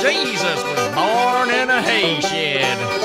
Jesus was born in a hay shed.